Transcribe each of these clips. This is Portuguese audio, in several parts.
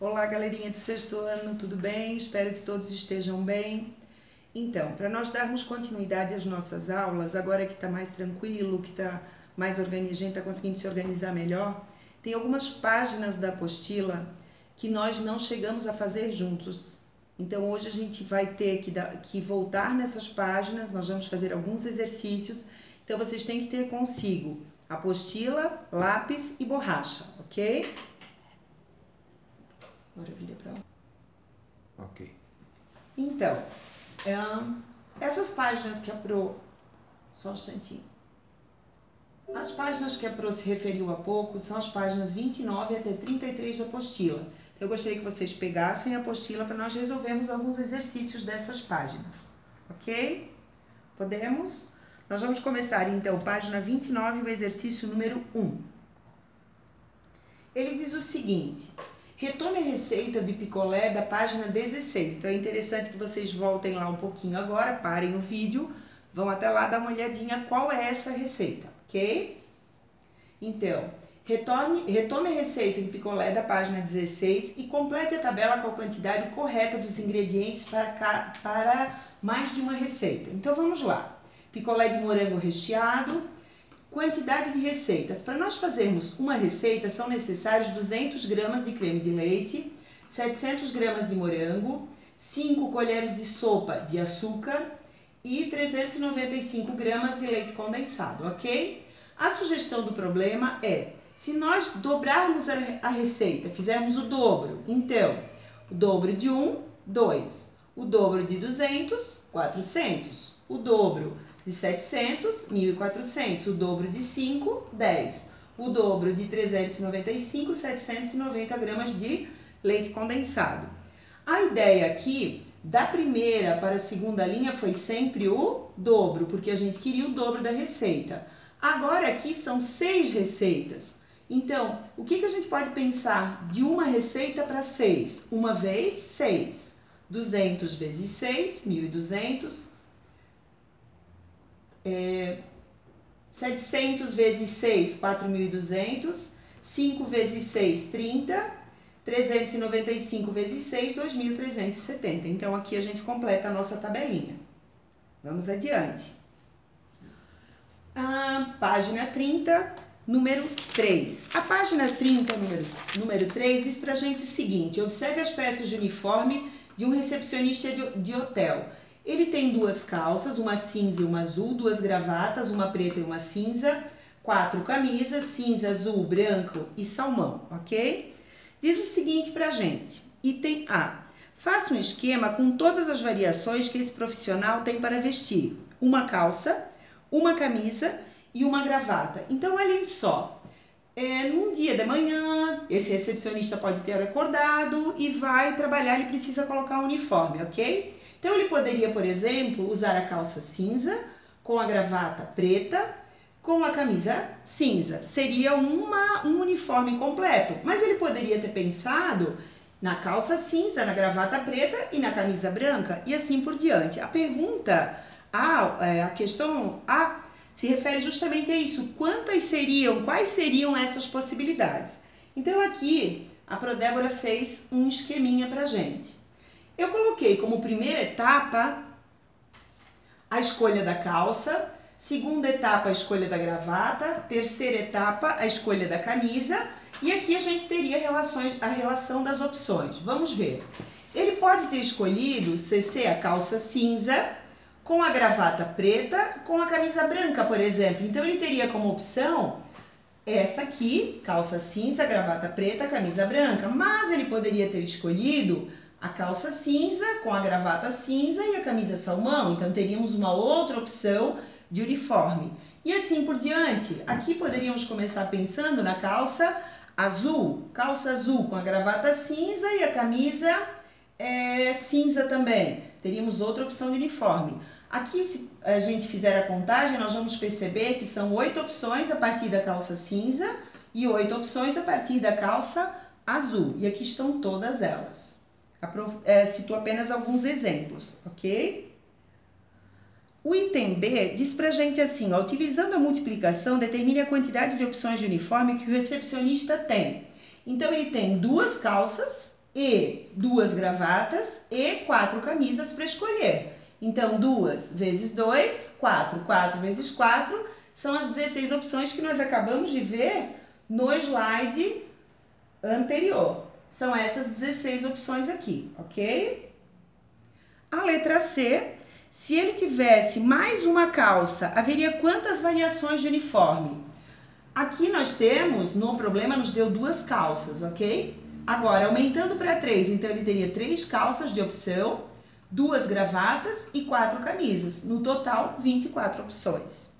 Olá, galerinha do sexto ano, tudo bem? Espero que todos estejam bem. Então, para nós darmos continuidade às nossas aulas, agora que está mais tranquilo, que está mais organizado, a gente está conseguindo se organizar melhor, tem algumas páginas da apostila que nós não chegamos a fazer juntos. Então, hoje a gente vai ter que, dar, que voltar nessas páginas, nós vamos fazer alguns exercícios. Então, vocês têm que ter consigo apostila, lápis e borracha, ok? Agora vira para lá. Ok. Então, essas páginas que a Pro. Só um instantinho. As páginas que a Pro se referiu há pouco são as páginas 29 até 33 da apostila. Eu gostaria que vocês pegassem a apostila para nós resolvermos alguns exercícios dessas páginas. Ok? Podemos? Nós vamos começar então, página 29, o exercício número 1. Ele diz o seguinte: Retome a receita de picolé da página 16. Então é interessante que vocês voltem lá um pouquinho agora, parem o vídeo, vão até lá dar uma olhadinha qual é essa receita, ok? Então, retome, retome a receita de picolé da página 16 e complete a tabela com a quantidade correta dos ingredientes para, para mais de uma receita. Então vamos lá. Picolé de morango recheado, Quantidade de receitas. Para nós fazermos uma receita, são necessários 200 gramas de creme de leite, 700 gramas de morango, 5 colheres de sopa de açúcar e 395 gramas de leite condensado, ok? A sugestão do problema é, se nós dobrarmos a receita, fizermos o dobro, então, o dobro de 1, 2, o dobro de 200, 400, o dobro de 700, 1.400. O dobro de 5, 10. O dobro de 395, 790 gramas de leite condensado. A ideia aqui, da primeira para a segunda linha, foi sempre o dobro, porque a gente queria o dobro da receita. Agora aqui são seis receitas. Então, o que, que a gente pode pensar de uma receita para seis? Uma vez, seis. 200 vezes 6, 1.200 é, 700 vezes 6, 4.200. 5 vezes 6, 30. 395 vezes 6, 2.370. Então, aqui a gente completa a nossa tabelinha. Vamos adiante. A página 30, número 3. A página 30, número, número 3, diz pra gente o seguinte: observe as peças de uniforme de um recepcionista de, de hotel. Ele tem duas calças, uma cinza e uma azul, duas gravatas, uma preta e uma cinza, quatro camisas, cinza, azul, branco e salmão, ok? Diz o seguinte pra gente: item A. Faça um esquema com todas as variações que esse profissional tem para vestir: uma calça, uma camisa e uma gravata. Então, olhem só. É, num dia de manhã, esse recepcionista pode ter acordado e vai trabalhar, ele precisa colocar o uniforme, ok? Então ele poderia, por exemplo, usar a calça cinza com a gravata preta, com a camisa cinza. Seria uma, um uniforme completo. Mas ele poderia ter pensado na calça cinza, na gravata preta e na camisa branca e assim por diante. A pergunta, a, é, a questão A se refere justamente a isso. Quantas seriam, quais seriam essas possibilidades? Então aqui a Prodébora fez um esqueminha pra gente. Eu coloquei como primeira etapa a escolha da calça, segunda etapa a escolha da gravata, terceira etapa a escolha da camisa e aqui a gente teria relações, a relação das opções. Vamos ver. Ele pode ter escolhido CC a calça cinza com a gravata preta com a camisa branca, por exemplo. Então ele teria como opção essa aqui, calça cinza, gravata preta, camisa branca, mas ele poderia ter escolhido a calça cinza com a gravata cinza e a camisa salmão, então teríamos uma outra opção de uniforme. E assim por diante. Aqui poderíamos começar pensando na calça azul, calça azul com a gravata cinza e a camisa é, cinza também. Teríamos outra opção de uniforme. Aqui, se a gente fizer a contagem, nós vamos perceber que são oito opções a partir da calça cinza e oito opções a partir da calça azul. E aqui estão todas elas é, cito apenas alguns exemplos, ok? O item B diz pra gente assim, ó, utilizando a multiplicação, determine a quantidade de opções de uniforme que o recepcionista tem. Então, ele tem duas calças e duas gravatas e quatro camisas para escolher. Então, duas vezes dois, quatro. Quatro vezes quatro são as 16 opções que nós acabamos de ver no slide anterior. São essas 16 opções aqui, ok? A letra C, se ele tivesse mais uma calça, haveria quantas variações de uniforme? Aqui nós temos, no problema, nos deu duas calças, ok? Agora, aumentando para três, então ele teria três calças de opção, duas gravatas e quatro camisas. No total, 24 opções.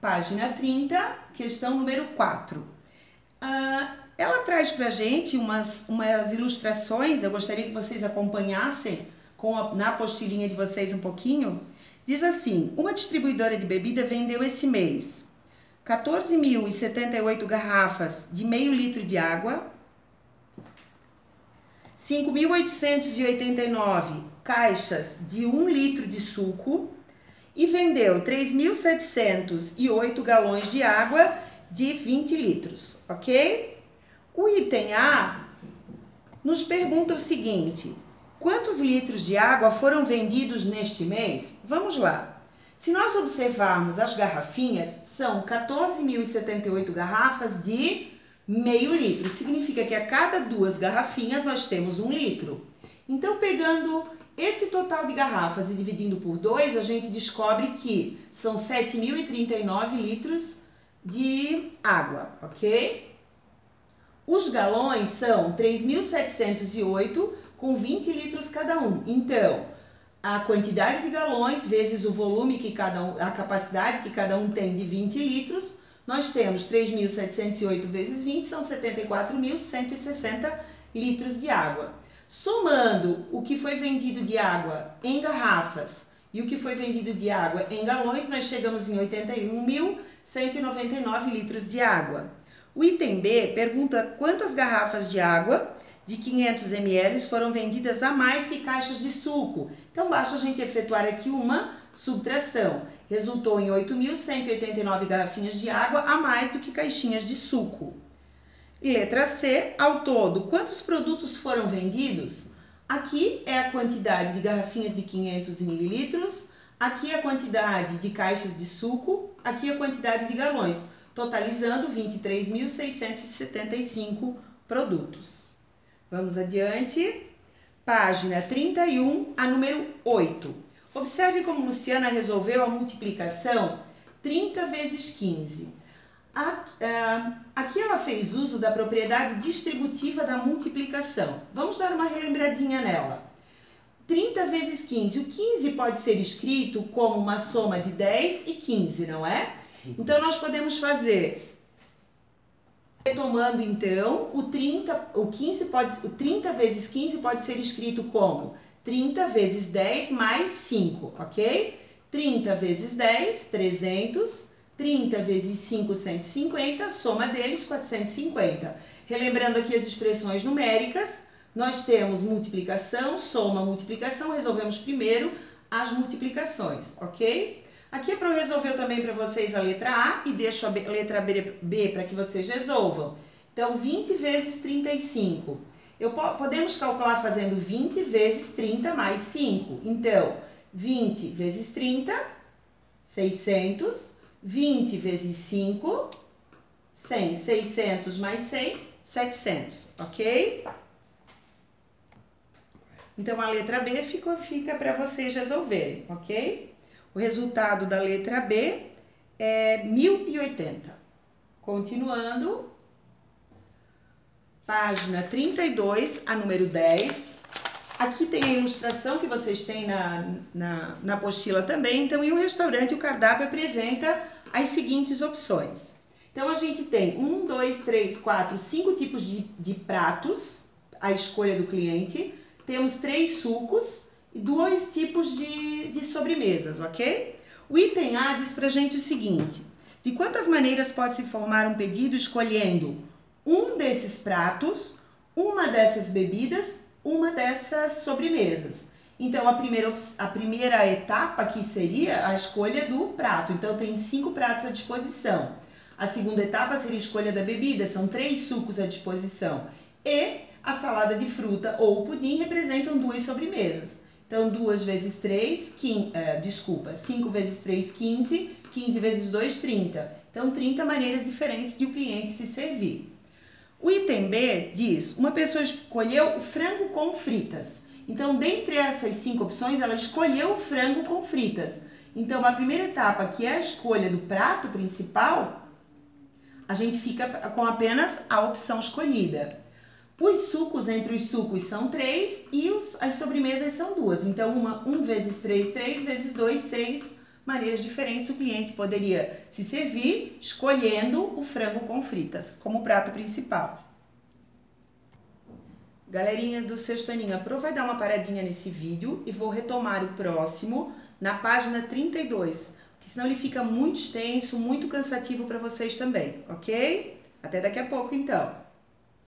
Página 30, questão número 4. Ah, ela traz para a gente umas, umas ilustrações, eu gostaria que vocês acompanhassem com a, na apostilinha de vocês um pouquinho. Diz assim: uma distribuidora de bebida vendeu esse mês 14.078 garrafas de meio litro de água, 5.889 caixas de 1 litro de suco e vendeu 3.708 galões de água de 20 litros, ok? O item A nos pergunta o seguinte: quantos litros de água foram vendidos neste mês? Vamos lá. Se nós observarmos as garrafinhas, são 14.078 garrafas de meio litro. Significa que a cada duas garrafinhas nós temos um litro. Então, pegando esse total de garrafas e dividindo por dois, a gente descobre que são 7.039 litros de água, ok? Os galões são 3.708 com 20 litros cada um. Então, a quantidade de galões vezes o volume que cada um, a capacidade que cada um tem de 20 litros, nós temos 3.708 vezes 20 são 74.160 litros de água. Somando o que foi vendido de água em garrafas e o que foi vendido de água em galões, nós chegamos em 81.199 litros de água. O item B pergunta quantas garrafas de água de 500 ml foram vendidas a mais que caixas de suco. Então basta a gente efetuar aqui uma subtração. Resultou em 8.189 garrafinhas de água a mais do que caixinhas de suco. Letra C, ao todo, quantos produtos foram vendidos? Aqui é a quantidade de garrafinhas de 500 mililitros, aqui é a quantidade de caixas de suco, aqui é a quantidade de galões, totalizando 23.675 produtos. Vamos adiante. Página 31, a número 8. Observe como Luciana resolveu a multiplicação 30 vezes 15. Aqui ela fez uso da propriedade distributiva da multiplicação. Vamos dar uma relembradinha nela. 30 vezes 15. O 15 pode ser escrito como uma soma de 10 e 15, não é? Então, nós podemos fazer Retomando então, o 30, o 15 pode, o 30 vezes 15 pode ser escrito como 30 vezes 10 mais 5, ok? 30 vezes 10, 300, 30 vezes 5, 150, soma deles 450. Relembrando aqui as expressões numéricas, nós temos multiplicação, soma, multiplicação, resolvemos primeiro as multiplicações, ok? Aqui é para eu resolver também para vocês a letra A e deixo a letra B, B para que vocês resolvam. Então, 20 vezes 35. Eu, podemos calcular fazendo 20 vezes 30 mais 5. Então, 20 vezes 30, 600. 20 vezes 5, 100. 600 mais 100, 700. Ok? Então, a letra B fica, fica para vocês resolverem, ok? O resultado da letra B é 1080. Continuando, página 32, a número 10. Aqui tem a ilustração que vocês têm na, na, na apostila também. Então, em um restaurante, o cardápio apresenta as seguintes opções. Então, a gente tem um, dois, três, quatro, cinco tipos de, de pratos, a escolha do cliente. Temos três sucos, e dois tipos de, de sobremesas, ok? O item A diz pra gente o seguinte: de quantas maneiras pode-se formar um pedido escolhendo um desses pratos, uma dessas bebidas, uma dessas sobremesas? Então, a primeira, a primeira etapa aqui seria a escolha do prato. Então, tem cinco pratos à disposição. A segunda etapa seria a escolha da bebida, são três sucos à disposição. E a salada de fruta ou pudim representam duas sobremesas. Então, 2 vezes 3, quim, uh, desculpa, 5 vezes 3, 15, 15 vezes 2, 30. Então, 30 maneiras diferentes de o cliente se servir. O item B diz, uma pessoa escolheu o frango com fritas. Então, dentre essas cinco opções, ela escolheu o frango com fritas. Então, a primeira etapa, que é a escolha do prato principal, a gente fica com apenas a opção escolhida. Os sucos entre os sucos são três e os, as sobremesas são duas. Então, uma, um vezes três, três vezes dois, seis maneiras diferentes. O cliente poderia se servir escolhendo o frango com fritas como prato principal. Galerinha do Sexto Aninho, vai dar uma paradinha nesse vídeo e vou retomar o próximo na página 32, porque senão ele fica muito extenso, muito cansativo para vocês também, ok? Até daqui a pouco, então.